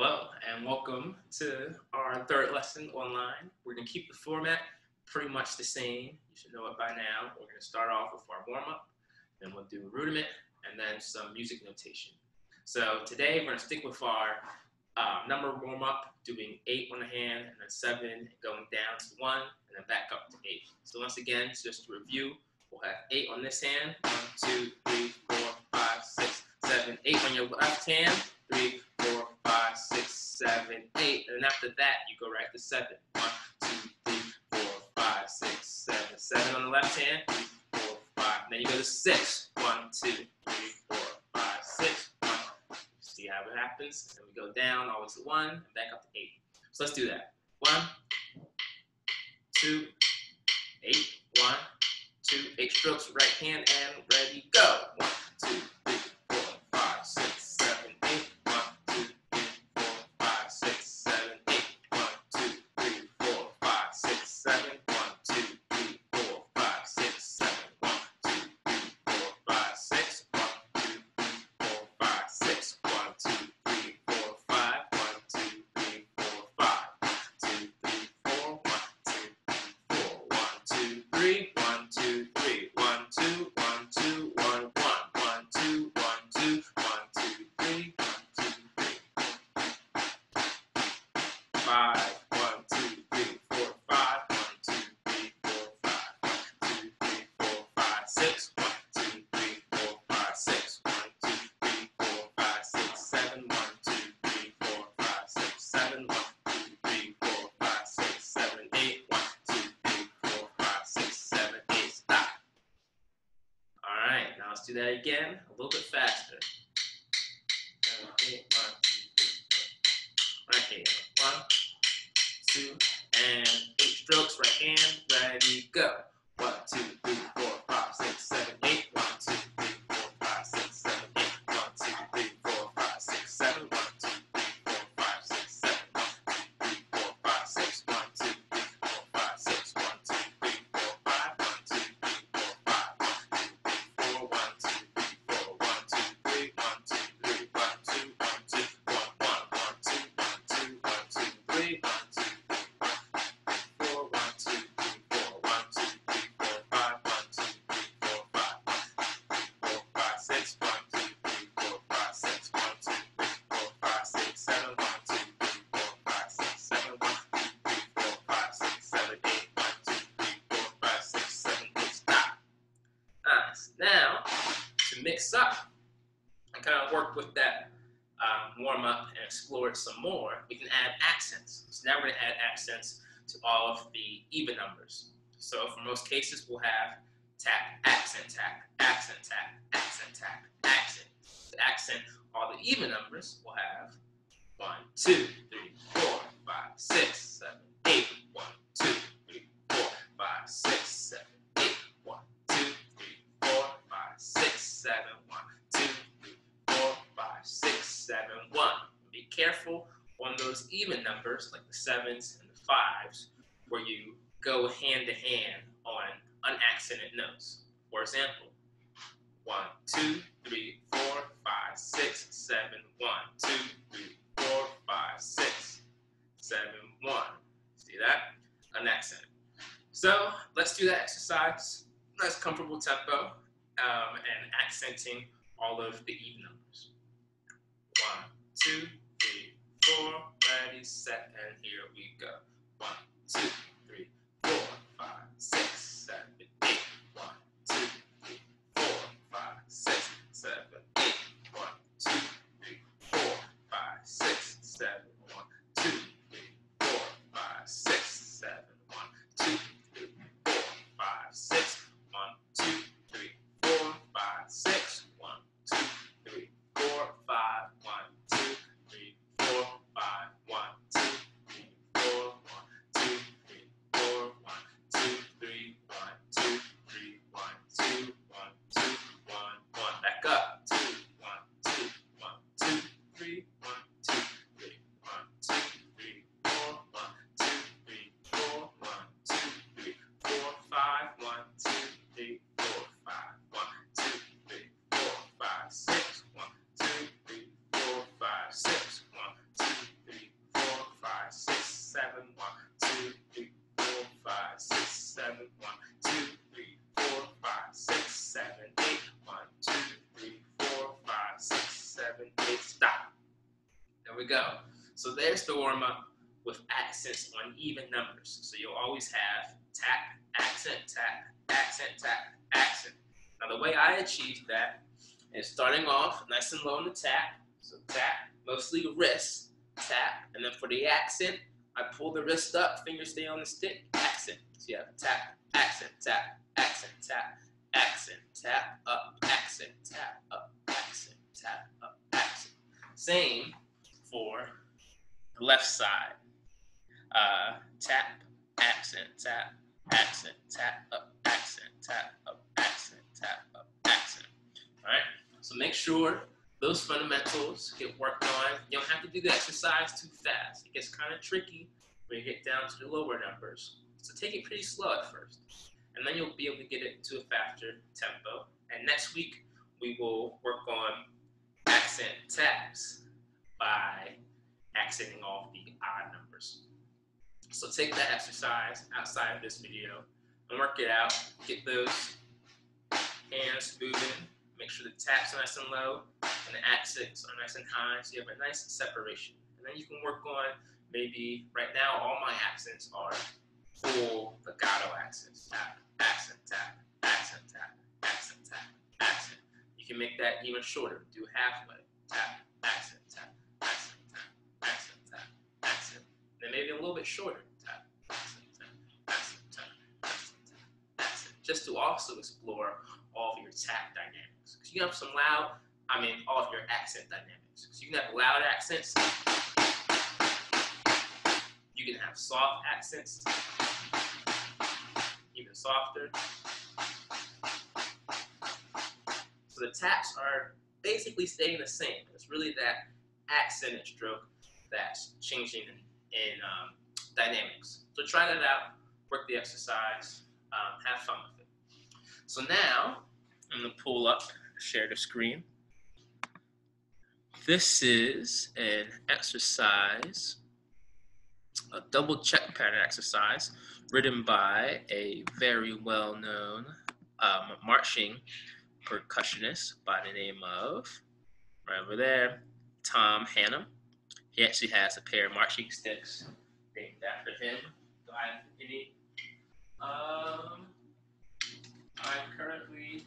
Hello, and welcome to our third lesson online. We're going to keep the format pretty much the same. You should know it by now. We're going to start off with our warm up, then we'll do rudiment, and then some music notation. So today we're going to stick with our uh, number warm up, doing eight on the hand, and then seven, going down to one, and then back up to eight. So once again, just to review, we'll have eight on this hand, one, two, three, four, five, six, seven, eight on your left hand, three, seven, eight, and after that, you go right to seven. One, two, three, four, five, six, seven, seven on the left hand, three, four, five. Then you go to six. One, two, three, four, five, six. One. See how it happens? And we go down always to one and back up to eight. So let's do that. One, two, eight, one, two, eight strokes, right hand, and ready, go. Now let's do that again, a little bit faster. Right here. One, two, and eight strokes. Right hand, ready, go. explore it some more, we can add accents. So now we're going to add accents to all of the even numbers. So for most cases, we'll have tap, accent, tap, accent, tap, accent, tap, accent. To accent all the even numbers, we'll have one, two, three, four, five, six. Careful on those even numbers, like the sevens and the fives, where you go hand to hand on unaccented notes. For example, one, two, three, four, five, six, seven, one, two, three, four, five, six, seven, one. See that? Unaccented. So let's do that exercise. Nice, comfortable tempo, um, and accenting all of the even numbers. One, two, set, and here we go. One, two, go. So there's the warm up with accents on even numbers. So you'll always have tap, accent, tap, accent, tap, accent. Now the way I achieved that is starting off nice and low on the tap. So tap, mostly wrist, tap, and then for the accent, I pull the wrist up, fingers stay on the stick, accent. So you have tap, accent, tap, accent, tap, accent, tap, up, accent, tap, up, accent, tap, up, accent. Same for the left side. Uh, tap, accent, tap, accent, tap, up, accent, tap, up, accent, tap, up, accent. All right. So make sure those fundamentals get worked on. You don't have to do the exercise too fast. It gets kind of tricky when you get down to the lower numbers. So take it pretty slow at first. And then you'll be able to get it to a faster tempo. And next week, we will work on accent taps by accenting off the odd numbers. So take that exercise outside of this video and work it out. Get those hands moving Make sure the taps are nice and low and the accents are nice and high so you have a nice separation. And then you can work on maybe right now all my accents are full legato accents. Tap, accent, tap, accent, tap, accent, tap, accent. You can make that even shorter. Do halfway. Tap, accent, tap, accent, tap, accent, tap, maybe a little bit shorter. Tap. Just to also explore all of your tap dynamics. Because you can have some loud, I mean, all of your accent dynamics. Because you can have loud accents, you can have soft accents, even softer. So the taps are basically staying the same. It's really that accent and stroke that's changing in, um, dynamics. So try that out, work the exercise, um, have fun with it. So now I'm gonna pull up, share the screen. This is an exercise, a double check pattern exercise written by a very well-known um, marching percussionist by the name of, right over there, Tom Hannum. He actually has a pair of marching sticks named after him. Do I have any? Um, I'm currently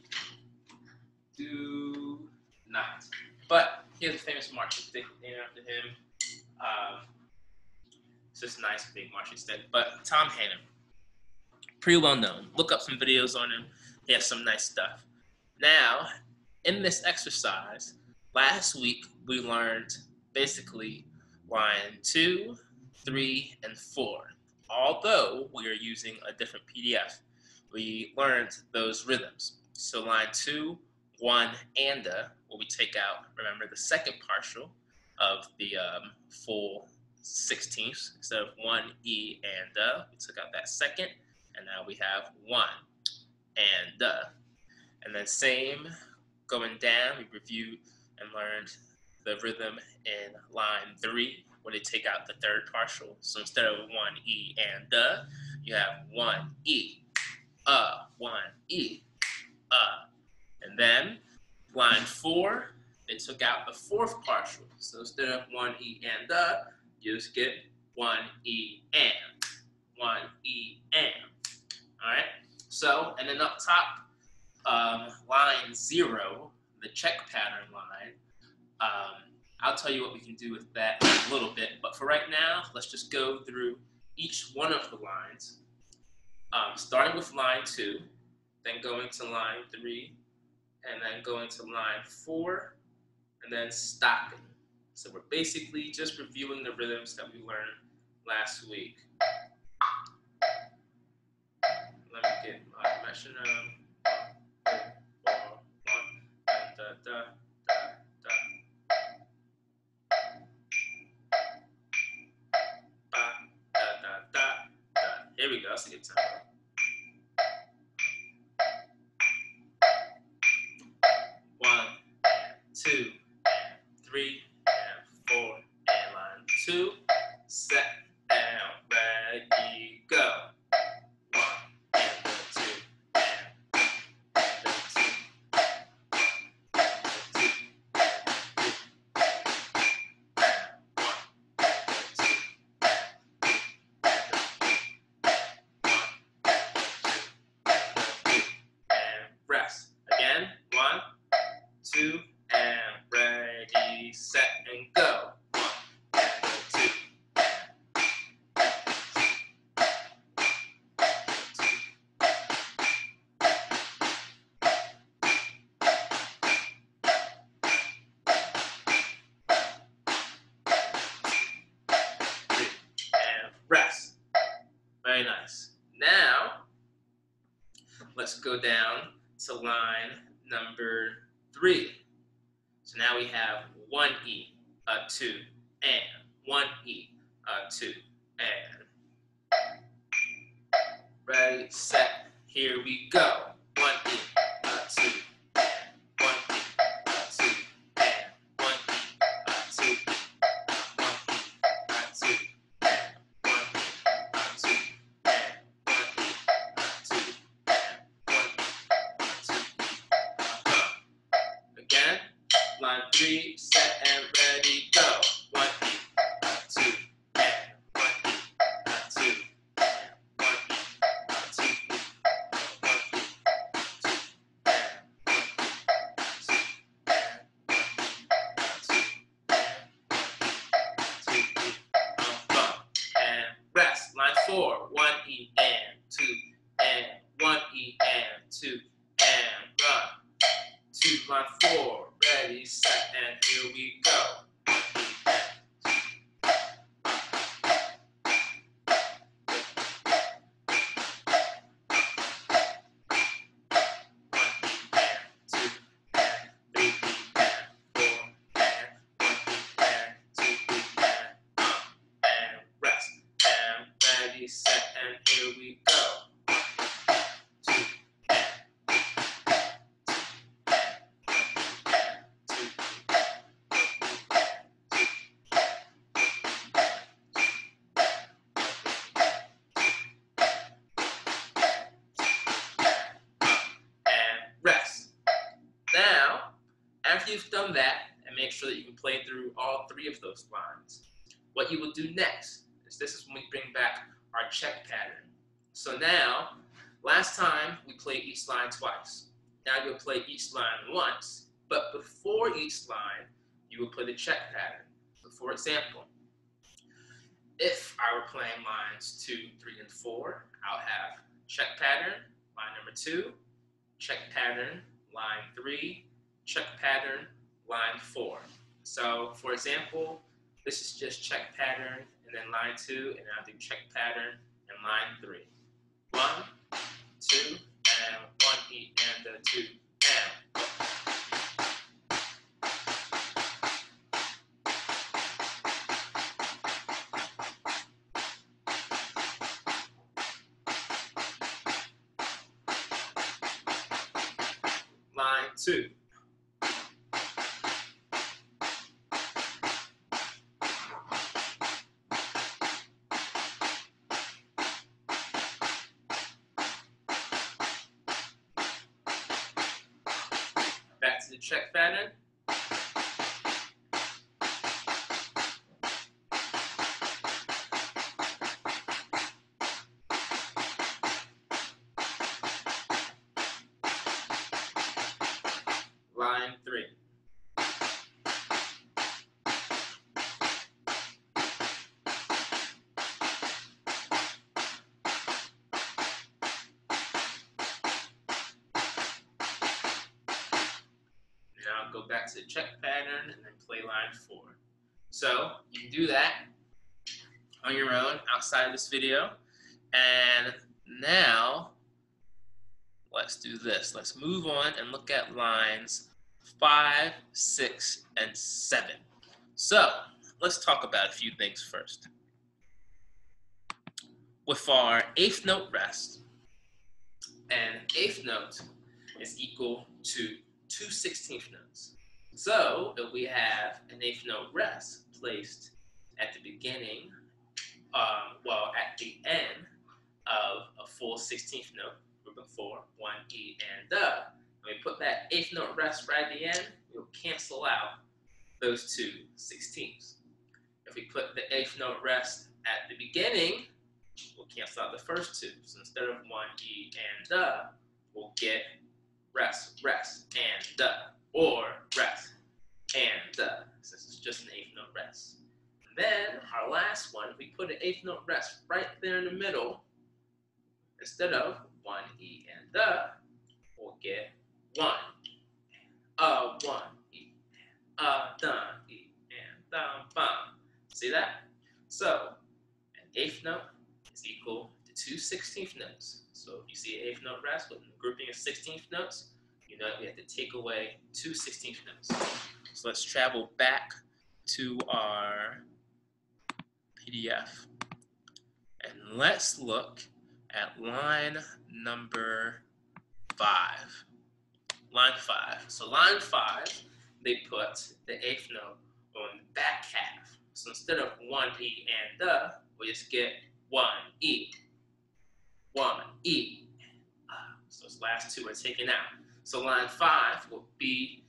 do not. But he has a famous marching stick named after him. Um, it's just a nice big marching stick. But Tom Hannum, pretty well known. Look up some videos on him. He has some nice stuff. Now, in this exercise, last week we learned basically line two, three, and four. Although we are using a different PDF, we learned those rhythms. So line two, one and uh, a, where we take out, remember, the second partial of the um, full 16ths. Instead of one E and a, we took out that second, and now we have one and a. And then same going down, we reviewed and learned the rhythm in line three, where they take out the third partial. So instead of one E and a, you have one E, uh, one E, uh, and then line four, they took out the fourth partial. So instead of one E and the, you just get one E and, one E and. All right. So, and then up top, um, line zero, the check pattern line, um, I'll tell you what we can do with that in a little bit. But for right now, let's just go through each one of the lines, um, starting with line two, then going to line three, and then going to line four, and then stopping. So we're basically just reviewing the rhythms that we learned last week. Let me get my metronome. Here we go. That's a good time. A two, and ready, set, here we go. One two, ready, set, and here we go. Do next is this is when we bring back our check pattern. So now, last time we played each line twice. Now you'll play each line once, but before each line, you will play the check pattern. So for example, if I were playing lines two, three, and four, I'll have check pattern, line number two, check pattern, line three, check pattern, line four. So for example, this is just check pattern and then line two, and I'll do check pattern and line three. One, two, and one and the two and the check pattern. This video. And now let's do this. Let's move on and look at lines five, six, and seven. So let's talk about a few things first. With our eighth note rest, an eighth note is equal to two sixteenth notes. So if we have an eighth note rest placed at the beginning, um, well, at the end of a full sixteenth note, grouping four, one, E, and the, when we put that eighth note rest right at the end, we'll cancel out those two sixteenths. If we put the eighth note rest at the beginning, we'll cancel out the first two. So instead of one, E, and the, we'll get rest, rest, and the, or rest, and the. This is just an eighth note rest. Then our last one, we put an eighth note rest right there in the middle. Instead of one E and the, we'll get one, uh, one E, uh, dun, E, and dun, bum. See that? So an eighth note is equal to two sixteenth notes. So if you see an eighth note rest with a grouping of 16th notes, you know that we have to take away two sixteenth notes. So let's travel back to our PDF. And let's look at line number five. Line five. So line five, they put the eighth note on the back half. So instead of one E and the, we just get one E. One E. So those last two are taken out. So line five will be,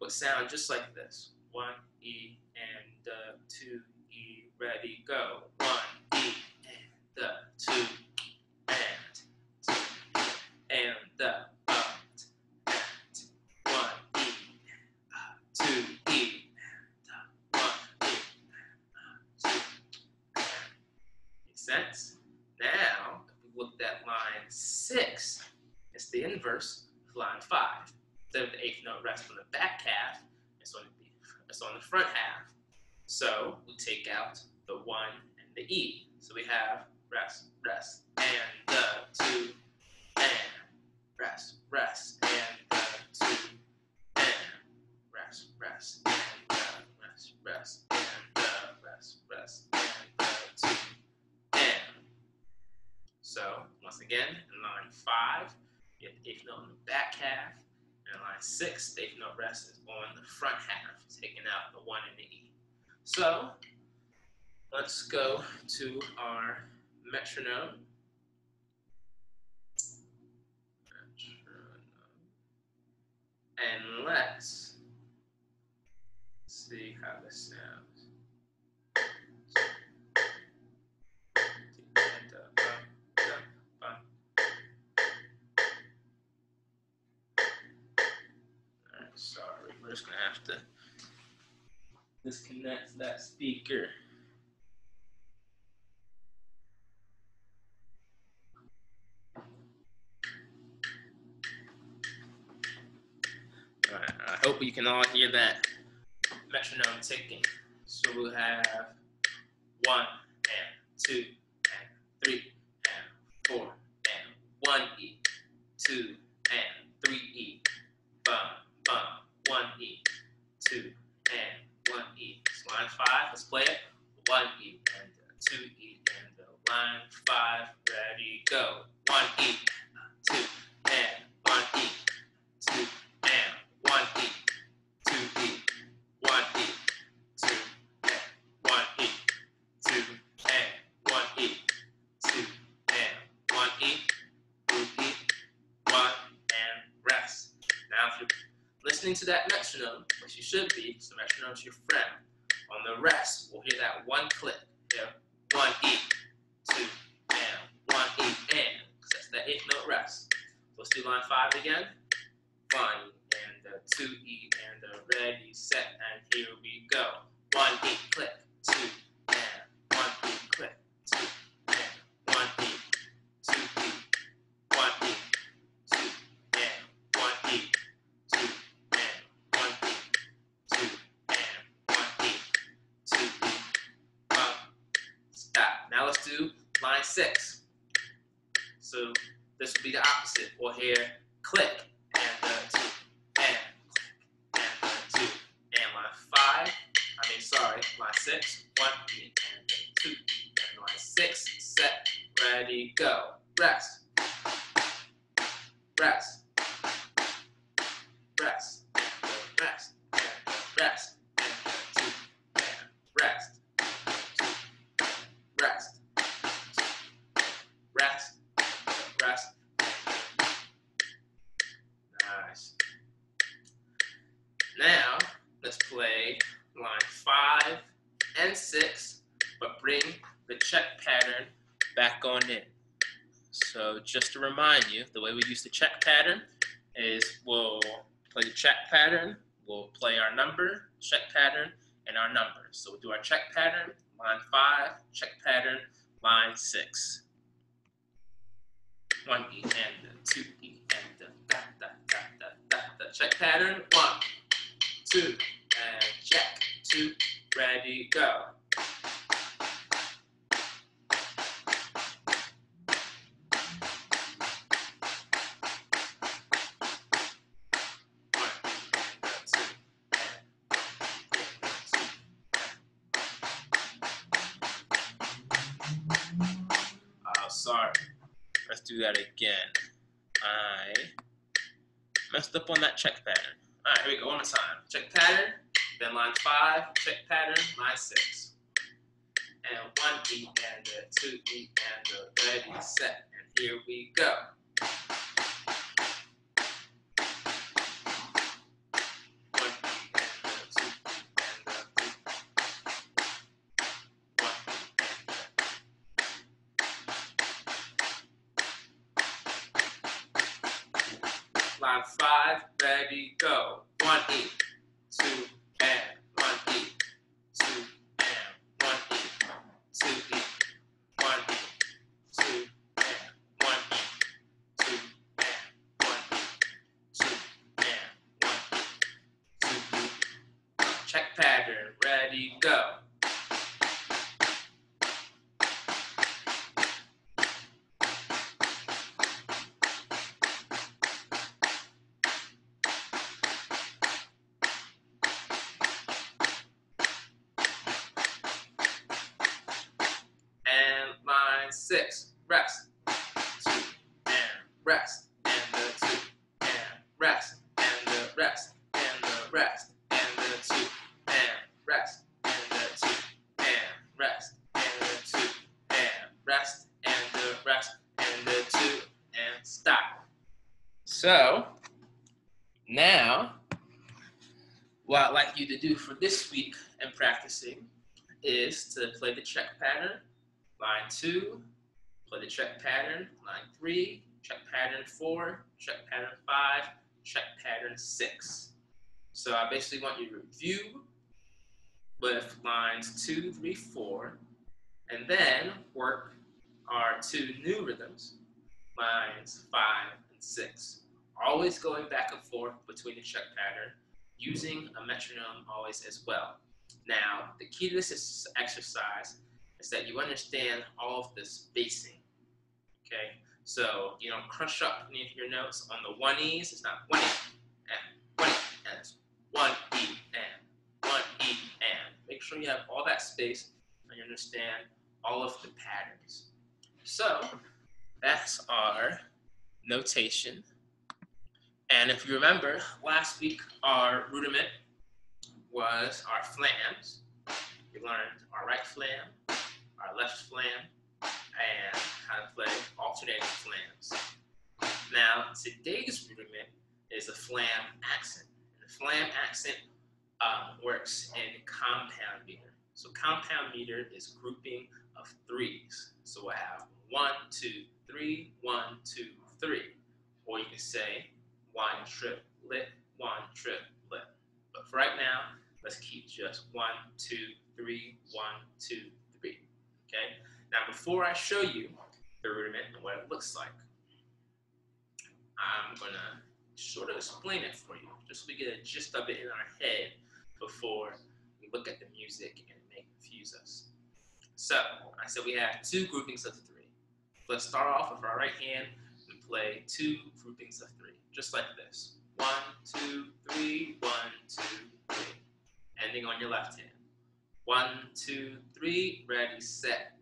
would sound just like this. One E and the, two ready, go. One E and the, two and, two and the, but, and, one E, uh, two E, and, uh, one E, uh, two, and. Makes sense? Now, if we looked at line six, it's the inverse of line five. Instead of the eighth note rest on the back half, it's on the, it's on the front half. So we take out the one and the E. So we have rest, rest, and the two, and rest, rest, and the two, and rest, rest, and the rest, rest, and the rest, rest, and the two, and. So once again, in line five, you have the eighth note on the back half, and in line six, the eighth note rest is on the front half, taking out the one and the E. So let's go to our metronome. And let's see how this sounds. Sorry, we're just gonna have to disconnect that speaker. Alright, I hope you can all hear that metronome ticking. So we'll have one and two and three and four and one E, two and three E, bum, bum, one E, two and one E. So line five, let's play it. One E and the two E and the line five, ready, go. One E, two and one E, two and one E, two E, one E, two and one E, two and one E, two and one E, two E, one and rest. Now if you're listening to that metronome, which you should be, so metronome's your friend. On the rest, we'll hear that one click. Here, one E, two, and one E, and. 'cause that's the eighth note rest. Let's do line five again. One and the two E and the ready, set, and here we go. One E, click, two, and one E, click, two, and one E, two E, one E, two, and one E, two, and one E, two, and one E, two E, one. Stop. Now let's do line six. So this would be the opposite. We'll hear Now, let's play line five and six, but bring the check pattern back on in. So just to remind you, the way we use the check pattern is we'll play the check pattern, we'll play our number, check pattern, and our number. So we'll do our check pattern, line five, check pattern, line six. One E and the two E and the da da da da da da. Check pattern, one, two, and check, two, ready, go. Uh, sorry. Let's do that again. I messed up on that check pattern. All right, here we go, one more time. Check pattern, then line five, check pattern, line six. And one E and a two E and a ready, set, and here we go. To play the check pattern line two, play the check pattern, line three, check pattern four, check pattern five, check pattern six. So I basically want you to review with lines two, three, four, and then work our two new rhythms, lines five and six. Always going back and forth between the check pattern, using a metronome always as well. Now, the key to this exercise is that you understand all of the spacing. Okay, so you don't crush up any of your notes on the one E's. It's not one E and one E and it's one E and one E and. Make sure you have all that space and you understand all of the patterns. So that's our notation. And if you remember, last week our rudiment was our flams. We learned our right flam, our left flam, and how to play alternating flams. Now, today's rudiment is a flam accent. And the flam accent um, works in compound meter. So compound meter is grouping of threes. So we'll have one, two, three, one, two, three. Or you can say one triplet, one triplet. But for right now, let's keep just one, two, three, one, two, three. Okay? Now, before I show you the rudiment and what it looks like, I'm going to sort of explain it for you, just so we get a gist of it in our head before we look at the music and it may confuse us. So, I said we have two groupings of three. Let's start off with our right hand and play two groupings of three, just like this. One, two, three, one, two, three. Ending on your left hand. One, two, three, ready, set,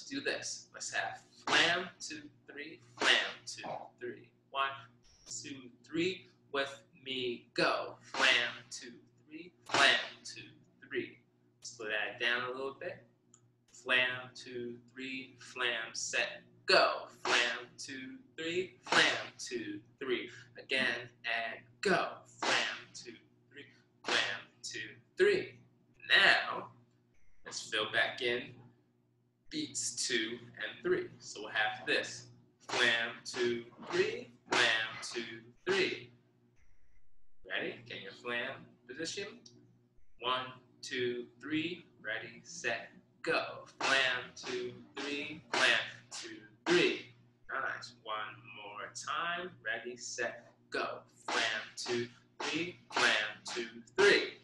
let's do this. Let's have flam, two, three, flam, two three. One two three with me, go. Flam, two, three, flam, two, three. Slow that down a little bit. Flam, two, three, flam, set, go. Flam, two, three, flam, two, three. Again, and go. Flam, two, three, flam, two, three. Now, let's fill back in beats two and three. So we'll have this. Flam, two, three, flam, two, three. Ready? Get your flam position. One, two, three, ready, set, go. Flam, two, three, flam, two, three. Nice. One more time. Ready, set, go. Flam, two, three, flam, two, three.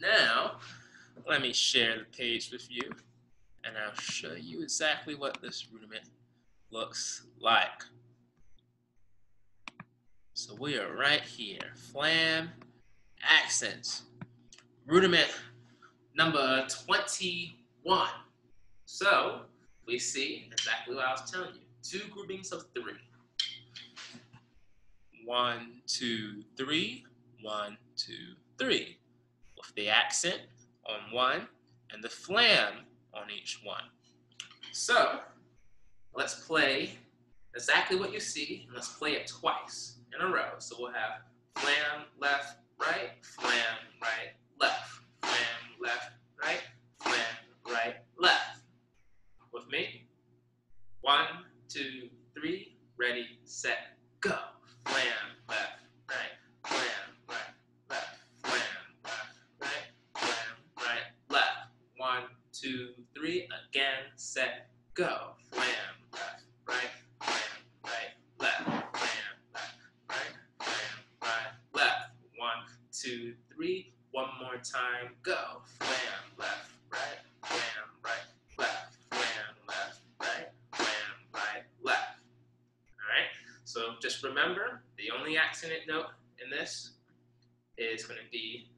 Now, let me share the page with you, and I'll show you exactly what this rudiment looks like. So we are right here, flam, accents, rudiment number 21. So we see exactly what I was telling you, two groupings of three. One, two, three, one, two, three, with the accent on one and the flam on each one. So let's play exactly what you see, and let's play it twice in a row. So we'll have flam, left, right, flam, right, left, flam, left, right, flam, right, left. With me? One, two, three, ready, set, go. Flam, left, right, flam, right, left, flam, left, right, flam, right, left. One, two, three, again, set, go. Flam, left, right, flam, right, left, flam, left, right, flam, right, left. One, two, three, one more time, go. Flam, left, right, flam, right, left, flam, left, right, flam, right, left. Alright? So just remember, the only accented note in this is going to be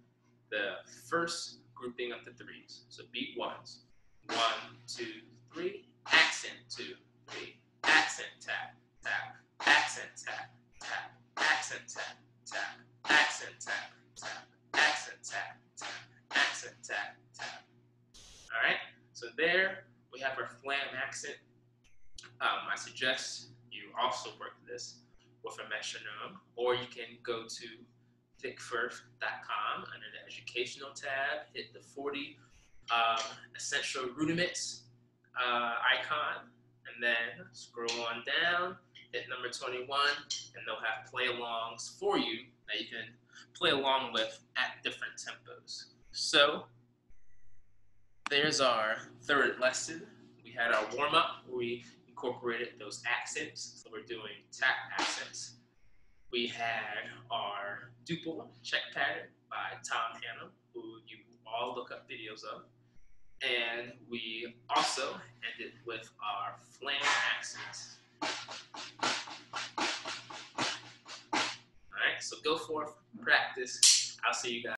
the first grouping of the threes. So beat ones. One, two, three, accent two, three, accent tap, tap, accent tap, tap, accent tap, tap, accent tap, tap, accent tap, tap, accent tap, tap. Alright? So there we have our flam accent. Um, I suggest you also work this with a metronome, or you can go to vicfirth.com under the educational tab, hit the 40 um, essential rudiments uh, icon, and then scroll on down, hit number 21, and they'll have play alongs for you that you can play along with at different tempos. So, there's our third lesson. We had our warm up where we incorporated those accents. So we're doing tap accents. We had our duple check pattern by Tom Hannum, who you all look up videos of. And we also ended with our flam accents. All right, so go forth, practice. I'll see you guys.